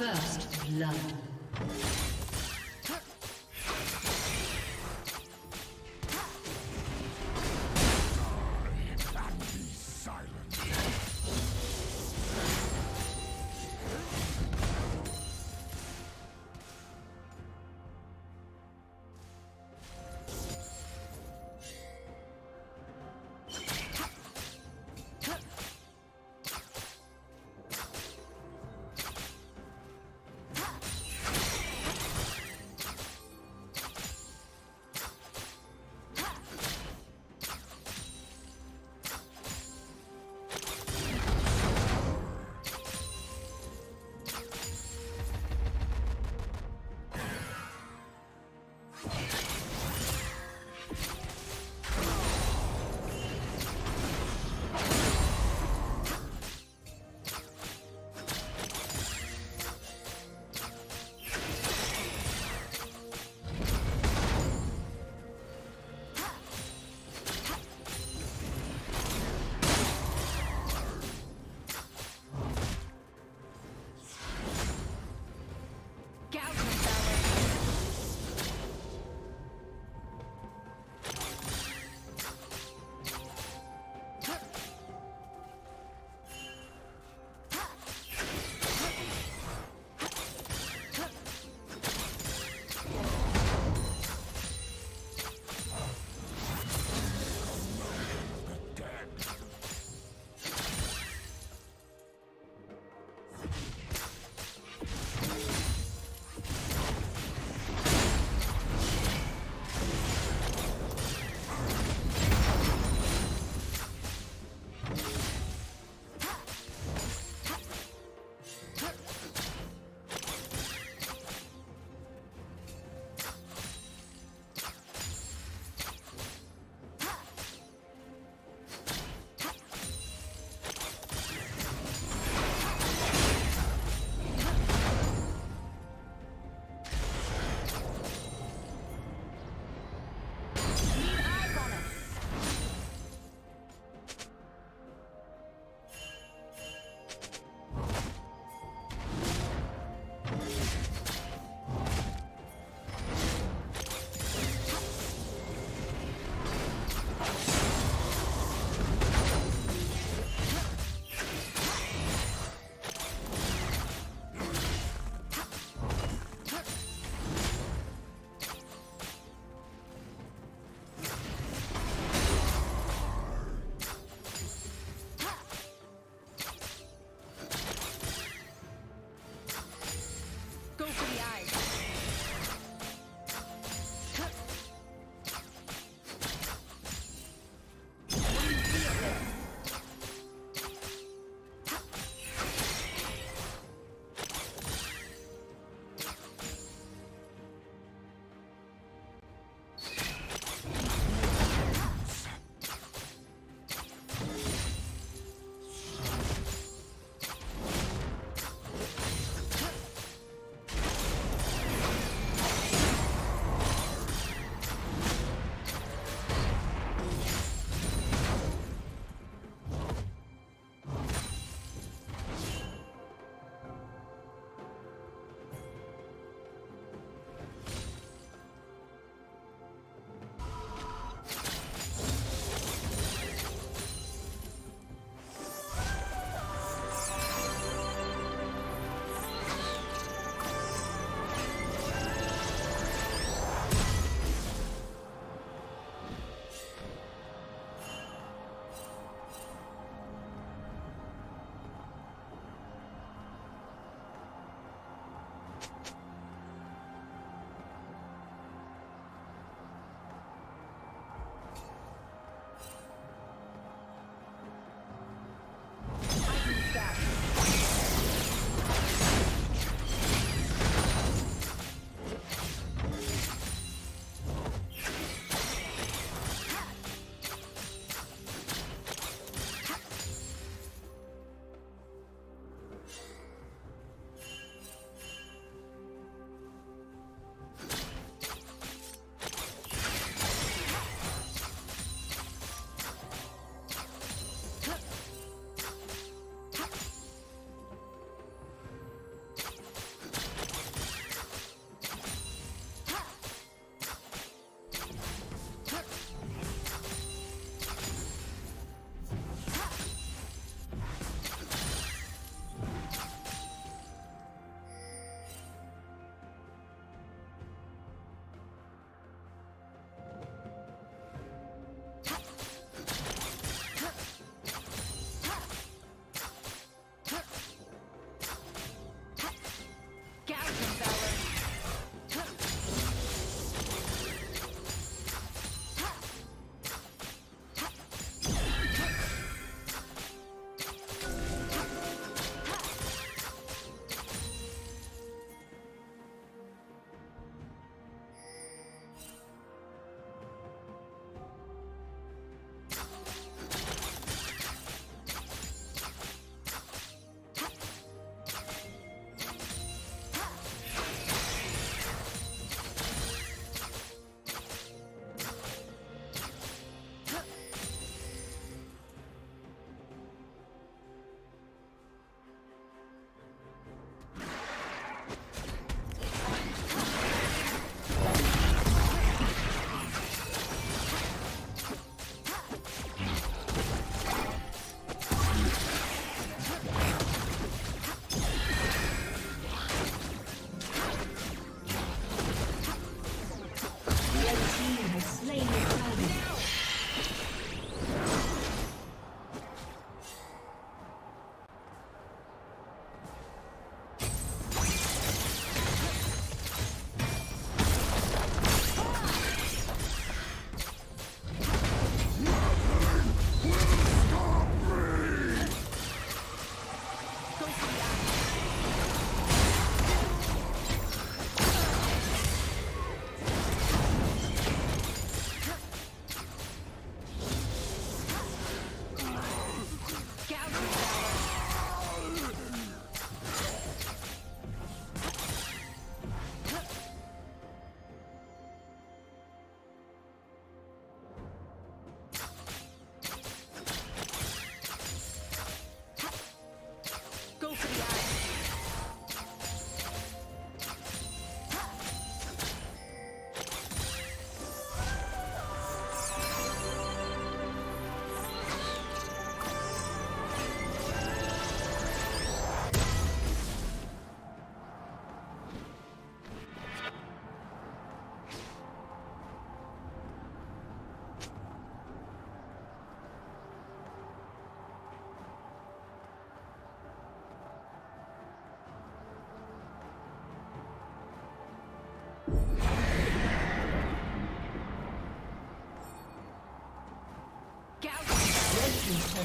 First blood.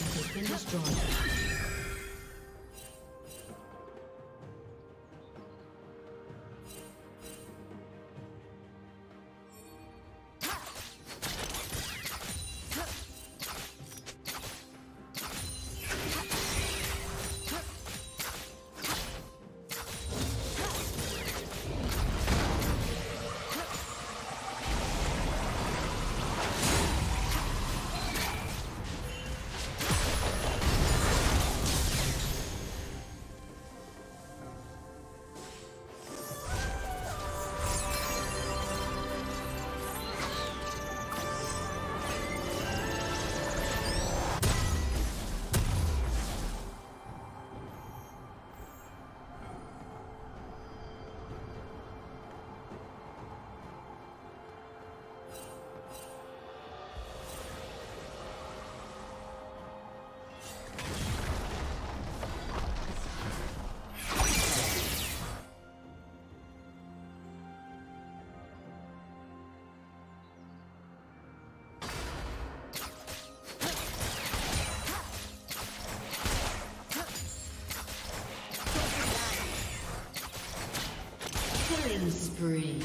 Has been destroyed. Spree.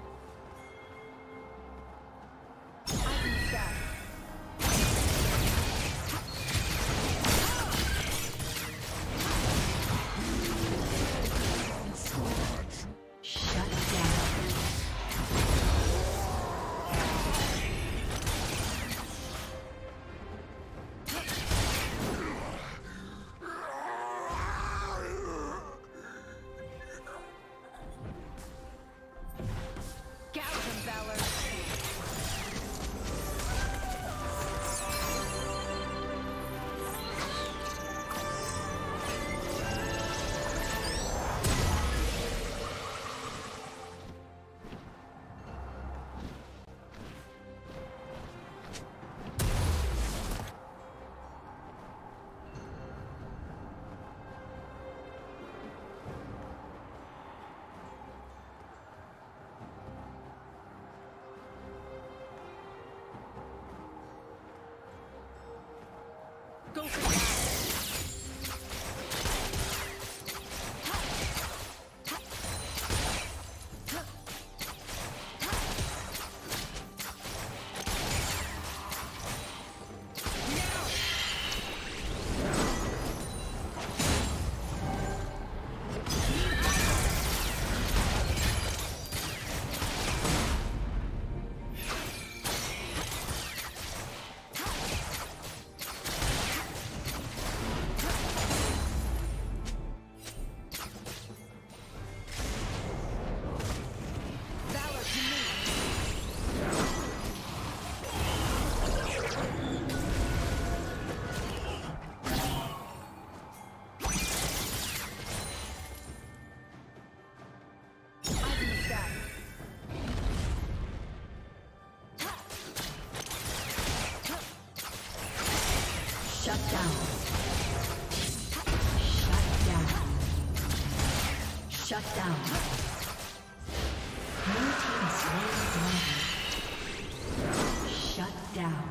Go. for Shut down.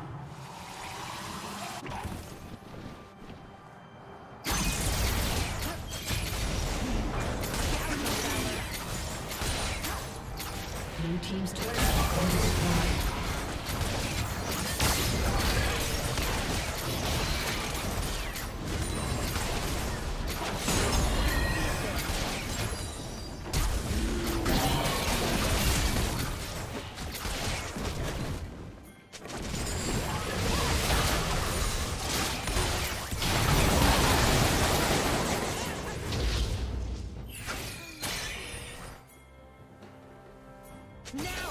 Team's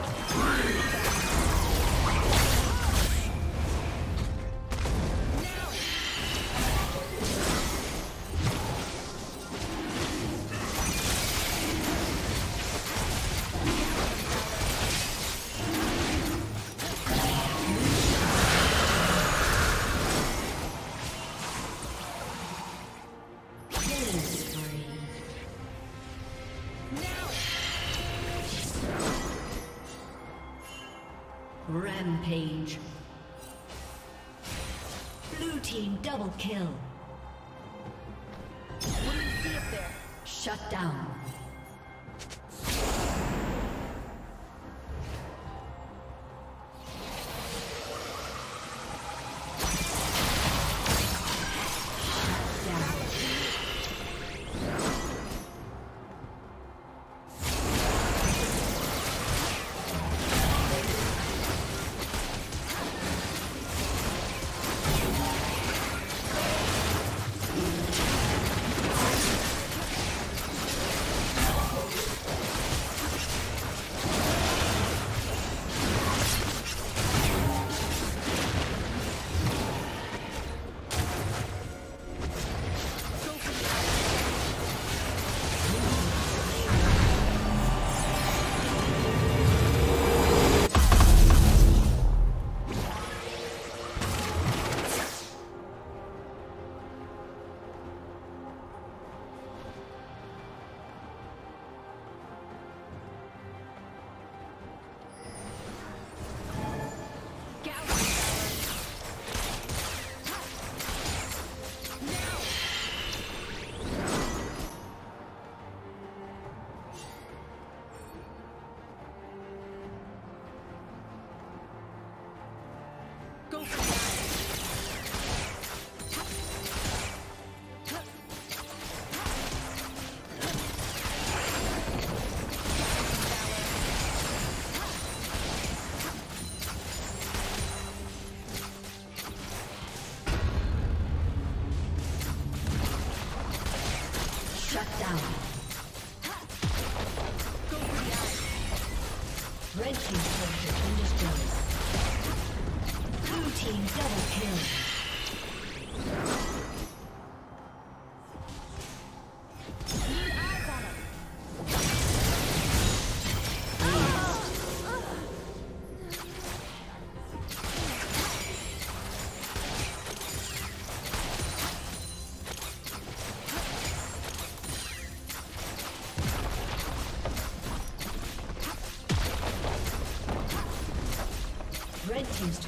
Rampage. Double kill. What do you see up there? Shut down.